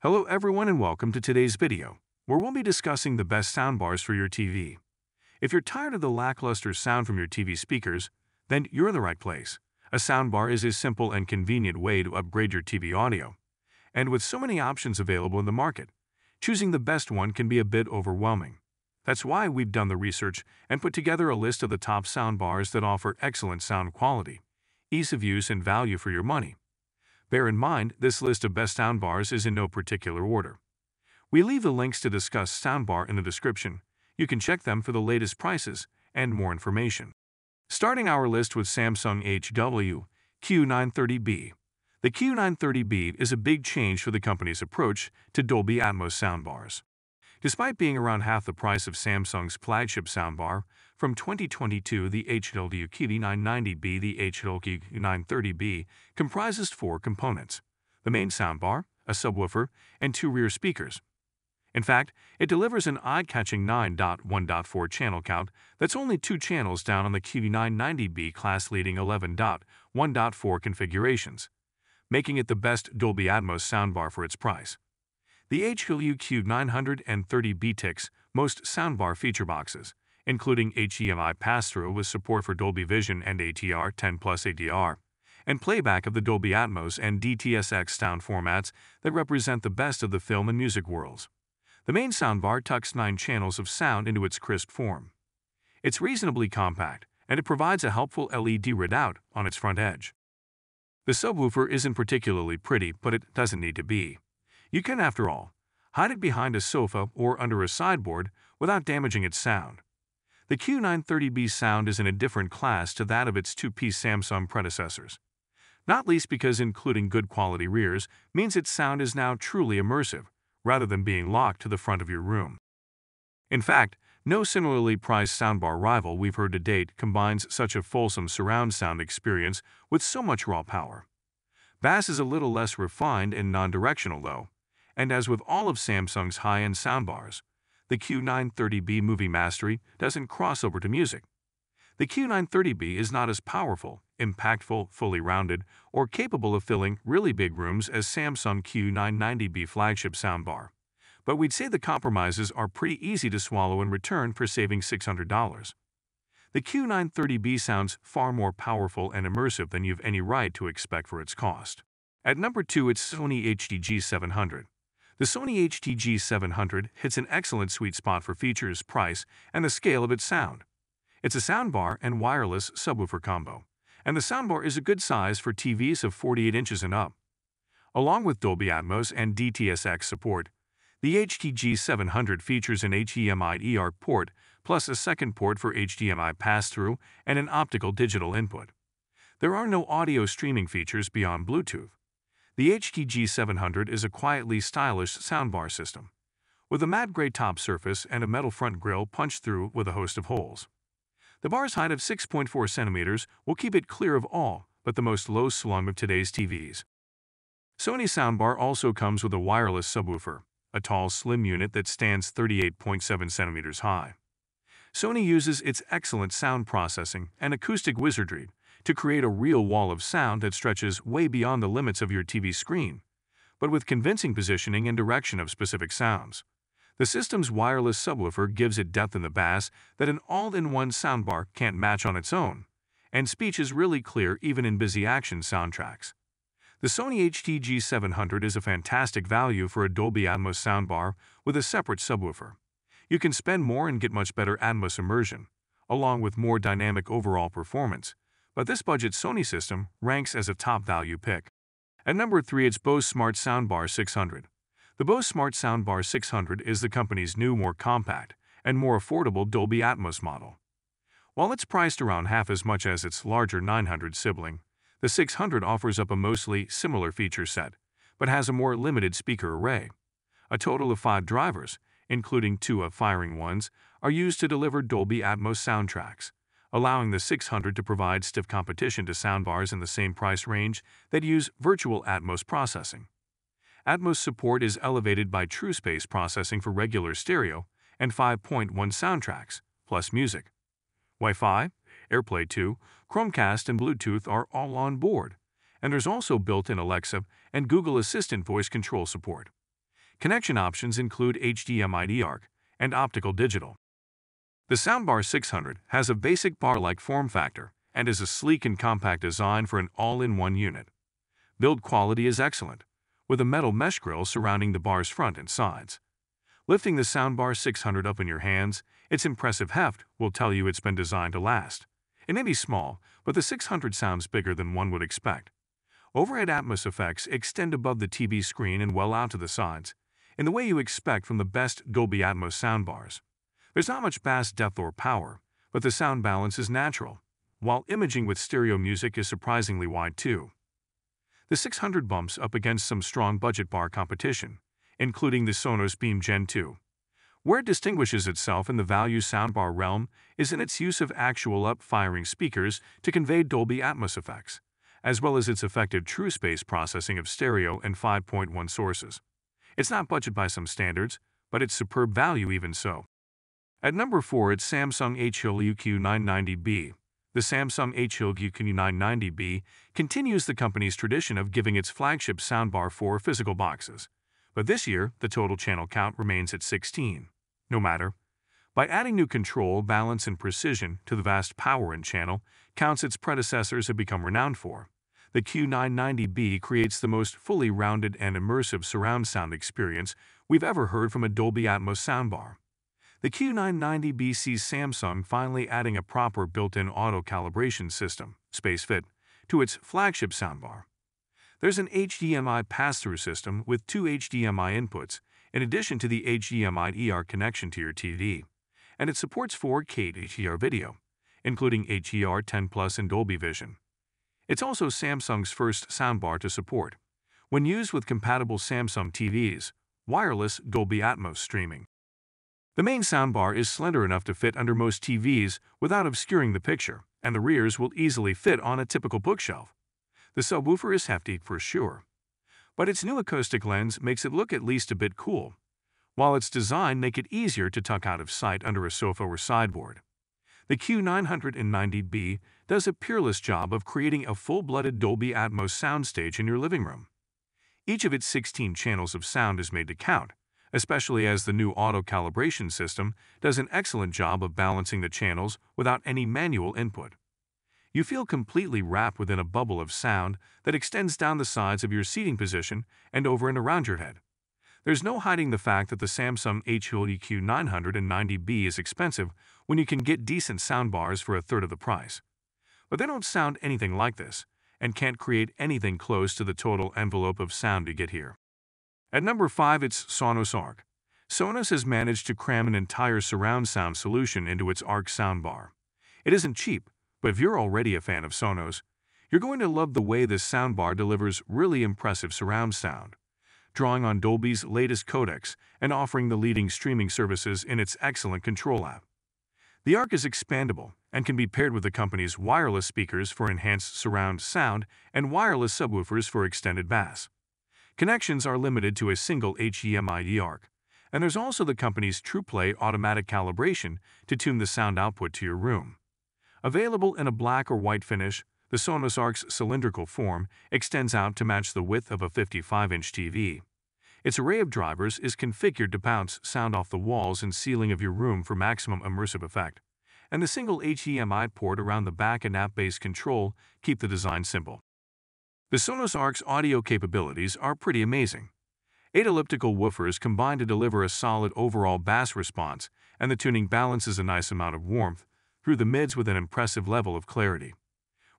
Hello everyone and welcome to today's video, where we'll be discussing the best soundbars for your TV. If you're tired of the lackluster sound from your TV speakers, then you're in the right place. A soundbar is a simple and convenient way to upgrade your TV audio. And with so many options available in the market, choosing the best one can be a bit overwhelming. That's why we've done the research and put together a list of the top soundbars that offer excellent sound quality, ease of use, and value for your money. Bear in mind, this list of best soundbars is in no particular order. We leave the links to discuss soundbar in the description. You can check them for the latest prices and more information. Starting our list with Samsung HW Q930B. The Q930B is a big change for the company's approach to Dolby Atmos soundbars. Despite being around half the price of Samsung's flagship soundbar, from 2022 the HW Q990B the HW Q930B comprises four components, the main soundbar, a subwoofer, and two rear speakers. In fact, it delivers an eye-catching 9.1.4 channel count that's only two channels down on the Q990B class-leading 11.1.4 configurations, making it the best Dolby Atmos soundbar for its price. The HW 930 b ticks most soundbar feature boxes, including HDMI pass-through with support for Dolby Vision and HDR 10 plus ADR, and playback of the Dolby Atmos and DTS:X sound formats that represent the best of the film and music worlds. The main soundbar tucks nine channels of sound into its crisp form. It's reasonably compact, and it provides a helpful LED readout on its front edge. The subwoofer isn't particularly pretty, but it doesn't need to be. You can, after all, hide it behind a sofa or under a sideboard without damaging its sound. The Q930B sound is in a different class to that of its two-piece Samsung predecessors, not least because including good quality rears means its sound is now truly immersive, rather than being locked to the front of your room. In fact, no similarly priced soundbar rival we've heard to date combines such a fulsome surround sound experience with so much raw power. Bass is a little less refined and non-directional though, and as with all of Samsung's high-end soundbars, the Q930B Movie Mastery doesn't cross over to music. The Q930B is not as powerful, impactful, fully rounded, or capable of filling really big rooms as Samsung Q990B flagship soundbar. But we'd say the compromises are pretty easy to swallow in return for saving $600. The Q930B sounds far more powerful and immersive than you've any right to expect for its cost. At number 2 it's Sony HTG700. The Sony HTG 700 hits an excellent sweet spot for features, price, and the scale of its sound. It's a soundbar and wireless subwoofer combo, and the soundbar is a good size for TVs of 48 inches and up. Along with Dolby Atmos and DTS:X support, the HTG 700 features an HDMI ER port plus a second port for HDMI pass-through and an optical digital input. There are no audio streaming features beyond Bluetooth. The HTG700 is a quietly stylish soundbar system, with a matte gray top surface and a metal front grille punched through with a host of holes. The bar's height of 6.4 centimeters will keep it clear of all but the most low-slung of today's TVs. Sony soundbar also comes with a wireless subwoofer, a tall, slim unit that stands 38.7 centimeters high. Sony uses its excellent sound processing and acoustic wizardry to create a real wall of sound that stretches way beyond the limits of your TV screen, but with convincing positioning and direction of specific sounds. The system's wireless subwoofer gives it depth in the bass that an all-in-one soundbar can't match on its own, and speech is really clear even in busy action soundtracks. The Sony HTG 700 is a fantastic value for a Dolby Atmos soundbar with a separate subwoofer. You can spend more and get much better Atmos immersion, along with more dynamic overall performance, but this budget Sony system ranks as a top value pick. At number 3 it's Bose Smart Soundbar 600. The Bose Smart Soundbar 600 is the company's new more compact and more affordable Dolby Atmos model. While it's priced around half as much as its larger 900 sibling, the 600 offers up a mostly similar feature set, but has a more limited speaker array. A total of five drivers, including two of firing ones, are used to deliver Dolby Atmos soundtracks, allowing the 600 to provide stiff competition to soundbars in the same price range that use virtual Atmos processing. Atmos support is elevated by TrueSpace processing for regular stereo and 5.1 soundtracks, plus music. Wi-Fi, AirPlay 2, Chromecast, and Bluetooth are all on board, and there's also built-in Alexa and Google Assistant voice control support. Connection options include HDMI eARC and optical digital. The Soundbar 600 has a basic bar-like form factor and is a sleek and compact design for an all-in-one unit. Build quality is excellent, with a metal mesh grille surrounding the bar's front and sides. Lifting the Soundbar 600 up in your hands, its impressive heft will tell you it's been designed to last. It may be small, but the 600 sounds bigger than one would expect. Overhead Atmos effects extend above the TV screen and well out to the sides, in the way you expect from the best Dolby Atmos soundbars. There's not much bass depth or power, but the sound balance is natural, while imaging with stereo music is surprisingly wide too. The 600 bumps up against some strong budget bar competition, including the Sonos Beam Gen 2. Where it distinguishes itself in the value soundbar realm is in its use of actual up-firing speakers to convey Dolby Atmos effects, as well as its effective true space processing of stereo and 5.1 sources. It's not budget by some standards, but it's superb value even so. At number 4 it's Samsung HW-Q990B. The Samsung HW-Q990B continues the company's tradition of giving its flagship soundbar four physical boxes, but this year, the total channel count remains at 16. No matter. By adding new control, balance, and precision to the vast power and channel counts its predecessors have become renowned for, the Q990B creates the most fully rounded and immersive surround sound experience we've ever heard from a Dolby Atmos soundbar. The Q990B sees Samsung finally adding a proper built-in auto-calibration system, SpaceFit, to its flagship soundbar. There's an HDMI pass-through system with two HDMI inputs, in addition to the HDMI ER connection to your TV, and it supports 4K HDR video, including HDR10 Plus and Dolby Vision. It's also Samsung's first soundbar to support, when used with compatible Samsung TVs, wireless Dolby Atmos streaming. The main soundbar is slender enough to fit under most TVs without obscuring the picture, and the rears will easily fit on a typical bookshelf. The subwoofer is hefty for sure, but its new acoustic lens makes it look at least a bit cool, while its design make it easier to tuck out of sight under a sofa or sideboard. The Q990B does a peerless job of creating a full-blooded Dolby Atmos soundstage in your living room. Each of its 16 channels of sound is made to count, especially as the new auto-calibration system does an excellent job of balancing the channels without any manual input. You feel completely wrapped within a bubble of sound that extends down the sides of your seating position and over and around your head. There's no hiding the fact that the Samsung HW-Q990B is expensive when you can get decent soundbars for a third of the price. But they don't sound anything like this, and can't create anything close to the total envelope of sound you get here. At number 5 it's Sonos Arc. Sonos has managed to cram an entire surround sound solution into its Arc soundbar. It isn't cheap, but if you're already a fan of Sonos, you're going to love the way this soundbar delivers really impressive surround sound, drawing on Dolby's latest codecs and offering the leading streaming services in its excellent control app. The Arc is expandable and can be paired with the company's wireless speakers for enhanced surround sound and wireless subwoofers for extended bass. Connections are limited to a single HDMI Arc, and there's also the company's TruePlay automatic calibration to tune the sound output to your room. Available in a black or white finish, the Sonos Arc's cylindrical form extends out to match the width of a 55-inch TV. Its array of drivers is configured to bounce sound off the walls and ceiling of your room for maximum immersive effect, and the single HDMI port around the back and app-based control keep the design simple. The Sonos Arc's audio capabilities are pretty amazing. Eight elliptical woofers combine to deliver a solid overall bass response, and the tuning balances a nice amount of warmth through the mids with an impressive level of clarity.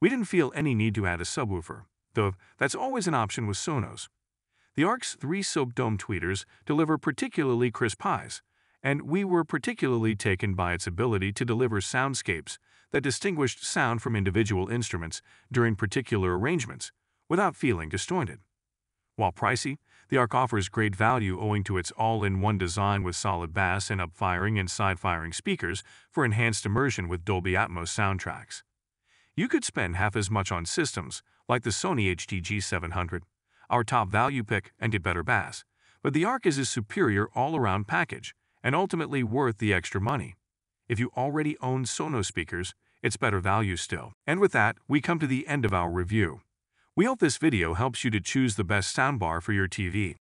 We didn't feel any need to add a subwoofer, though that's always an option with Sonos. The Arc's three soap dome tweeters deliver particularly crisp highs, and we were particularly taken by its ability to deliver soundscapes that distinguished sound from individual instruments during particular arrangements without feeling disjointed. While pricey, the Arc offers great value owing to its all-in-one design with solid bass and up-firing and side-firing speakers for enhanced immersion with Dolby Atmos soundtracks. You could spend half as much on systems, like the Sony HTG 700 our top value pick, and get better bass. But the Arc is a superior all-around package and ultimately worth the extra money. If you already own Sonos speakers, it's better value still. And with that, we come to the end of our review. We hope this video helps you to choose the best soundbar for your TV.